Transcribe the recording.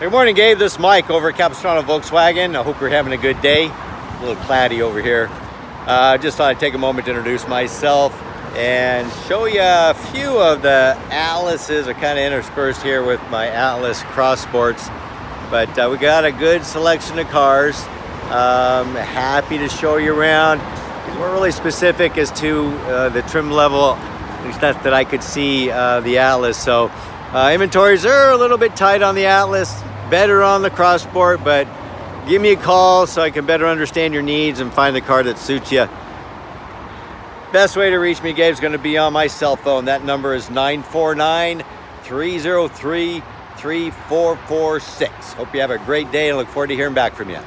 Good morning, Gabe. This is Mike over at Capistrano Volkswagen. I hope you're having a good day. A little cloudy over here. Uh, just thought I'd take a moment to introduce myself and show you a few of the Atlases are kind of interspersed here with my Atlas Cross Sports. But uh, we got a good selection of cars. Um, happy to show you around. We're really specific as to uh, the trim level, at least that, that I could see uh, the Atlas. So uh, inventories are a little bit tight on the Atlas, better on the Cross Sport, but give me a call so I can better understand your needs and find the car that suits you. Best way to reach me, Gabe, is going to be on my cell phone. That number is 949 303 3446. Hope you have a great day and look forward to hearing back from you.